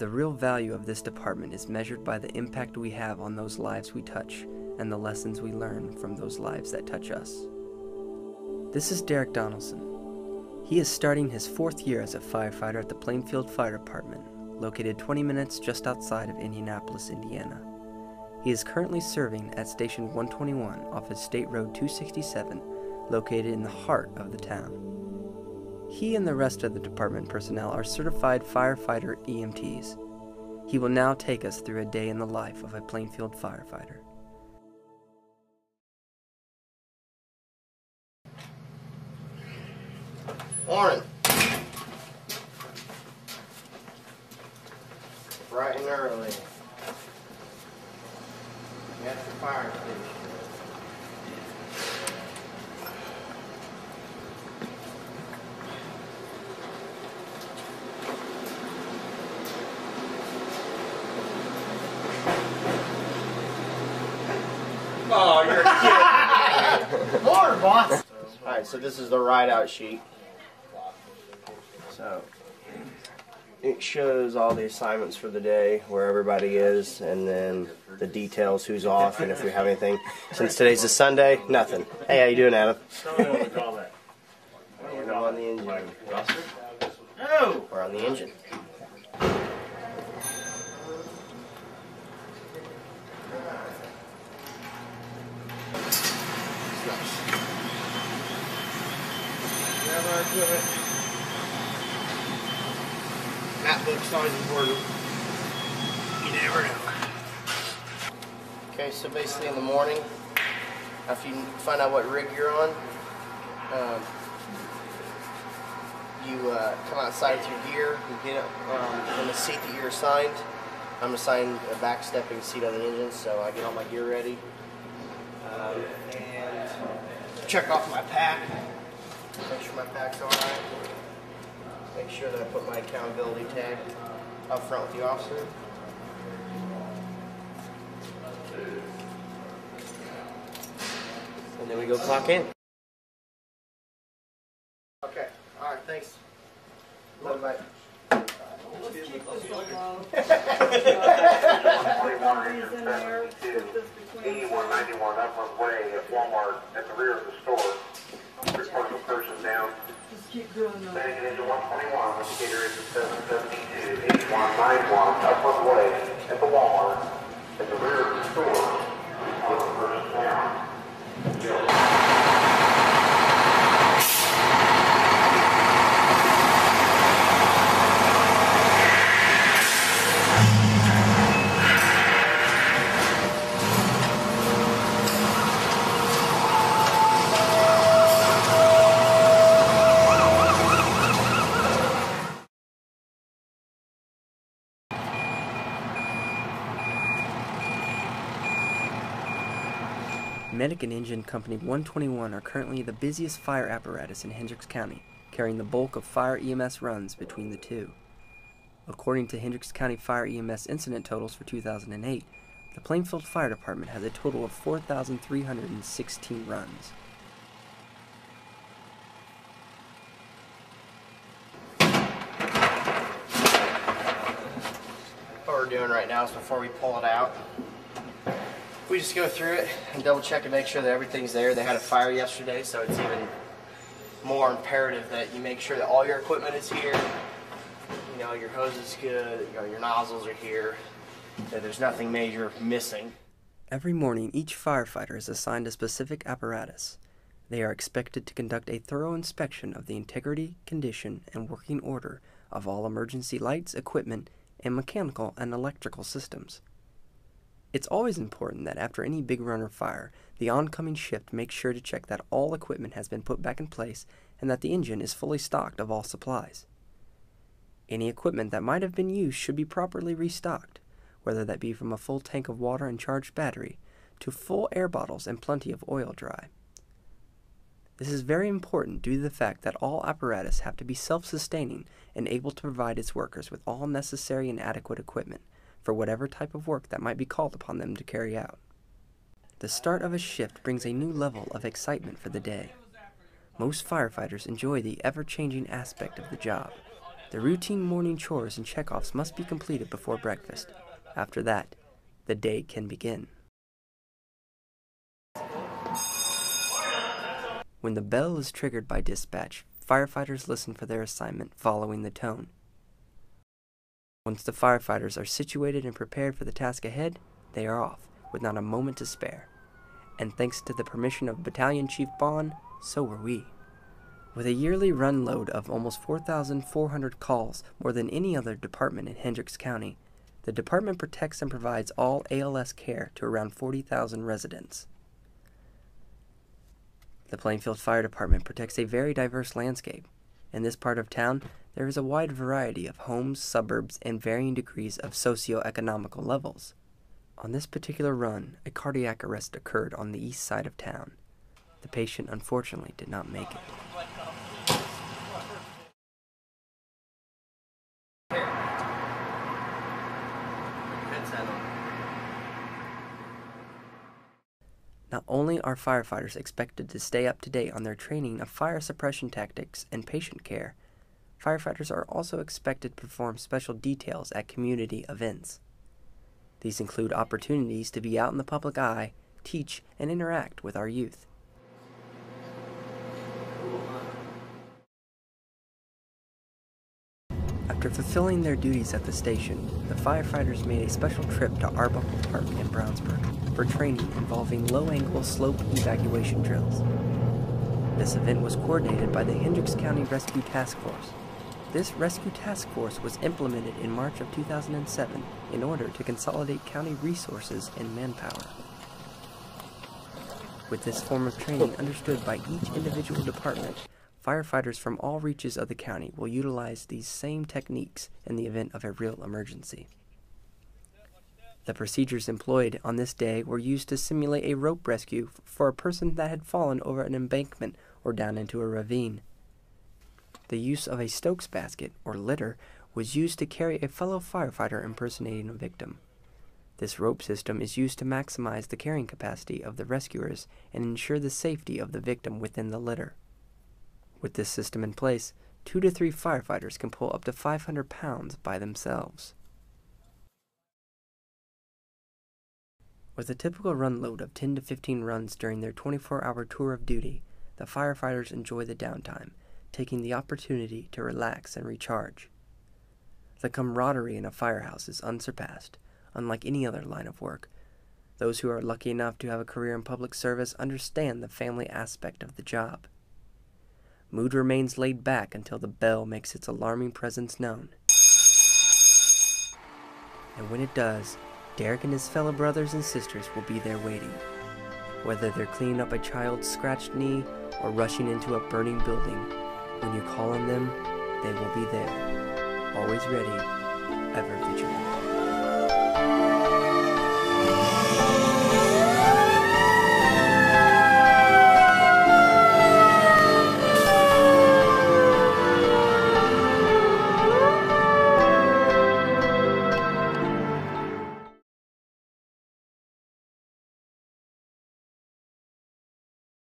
The real value of this department is measured by the impact we have on those lives we touch and the lessons we learn from those lives that touch us. This is Derek Donaldson. He is starting his fourth year as a firefighter at the Plainfield Fire Department, located 20 minutes just outside of Indianapolis, Indiana. He is currently serving at Station 121 off of State Road 267, located in the heart of the town. He and the rest of the department personnel are certified firefighter EMTs. He will now take us through a day in the life of a Plainfield firefighter. Morning. Bright and early. Got the fire station. Oh, you're kidding. Morning, boss. All right, so this is the ride-out sheet. So it shows all the assignments for the day, where everybody is, and then the details, who's off, and if we have anything. Since today's a Sunday, nothing. Hey, how you doing, Adam? We're on the engine. Oh! We're on the engine. That book's always important. You never know. Okay, so basically in the morning, after you find out what rig you're on, um, you uh, come outside with your gear, you get um, in the seat that you're assigned. I'm assigned a backstepping seat on the engine, so I get all my gear ready. Um, and check off my pack, make sure my pack's alright. Make sure that I put my accountability tag up front with the officer. And then we go clock in. Okay, alright, thanks. Bye bye. Eighty-one ninety-one Upland Way at Walmart at the rear of the store. Report a person down. Landing into one twenty-one, indicator is seven seventy-two, eighty-one ninety-one Upland Way at the Walmart at the rear of the store. Medic and Engine Company 121 are currently the busiest fire apparatus in Hendricks County, carrying the bulk of fire EMS runs between the two. According to Hendricks County Fire EMS incident totals for 2008, the Plainfield Fire Department has a total of 4,316 runs. What we're doing right now is before we pull it out, we just go through it and double check and make sure that everything's there. They had a fire yesterday, so it's even more imperative that you make sure that all your equipment is here. You know, your hose is good, you know, your nozzles are here, that there's nothing major missing. Every morning, each firefighter is assigned a specific apparatus. They are expected to conduct a thorough inspection of the integrity, condition, and working order of all emergency lights, equipment, and mechanical and electrical systems. It's always important that after any big runner fire, the oncoming shift makes sure to check that all equipment has been put back in place and that the engine is fully stocked of all supplies. Any equipment that might have been used should be properly restocked, whether that be from a full tank of water and charged battery to full air bottles and plenty of oil dry. This is very important due to the fact that all apparatus have to be self-sustaining and able to provide its workers with all necessary and adequate equipment for whatever type of work that might be called upon them to carry out. The start of a shift brings a new level of excitement for the day. Most firefighters enjoy the ever changing aspect of the job. The routine morning chores and checkoffs must be completed before breakfast. After that, the day can begin. When the bell is triggered by dispatch, firefighters listen for their assignment following the tone. Once the firefighters are situated and prepared for the task ahead, they are off, with not a moment to spare. And thanks to the permission of Battalion Chief Bond, so were we. With a yearly run load of almost 4,400 calls, more than any other department in Hendricks County, the department protects and provides all ALS care to around 40,000 residents. The Plainfield Fire Department protects a very diverse landscape. In this part of town, there is a wide variety of homes, suburbs, and varying degrees of socio-economical levels. On this particular run, a cardiac arrest occurred on the east side of town. The patient unfortunately did not make it. Not only are firefighters expected to stay up to date on their training of fire suppression tactics and patient care, firefighters are also expected to perform special details at community events. These include opportunities to be out in the public eye, teach, and interact with our youth. After fulfilling their duties at the station, the firefighters made a special trip to Arbuckle Park in Brownsburg for training involving low-angle slope evacuation drills. This event was coordinated by the Hendricks County Rescue Task Force. This rescue task force was implemented in March of 2007 in order to consolidate county resources and manpower. With this form of training understood by each individual department, Firefighters from all reaches of the county will utilize these same techniques in the event of a real emergency. The procedures employed on this day were used to simulate a rope rescue for a person that had fallen over an embankment or down into a ravine. The use of a Stokes basket, or litter, was used to carry a fellow firefighter impersonating a victim. This rope system is used to maximize the carrying capacity of the rescuers and ensure the safety of the victim within the litter. With this system in place, two to three firefighters can pull up to 500 pounds by themselves. With a typical run load of 10 to 15 runs during their 24 hour tour of duty, the firefighters enjoy the downtime, taking the opportunity to relax and recharge. The camaraderie in a firehouse is unsurpassed, unlike any other line of work. Those who are lucky enough to have a career in public service understand the family aspect of the job. Mood remains laid back until the bell makes its alarming presence known. And when it does, Derek and his fellow brothers and sisters will be there waiting. Whether they're cleaning up a child's scratched knee or rushing into a burning building, when you call on them, they will be there, always ready, ever vigilant.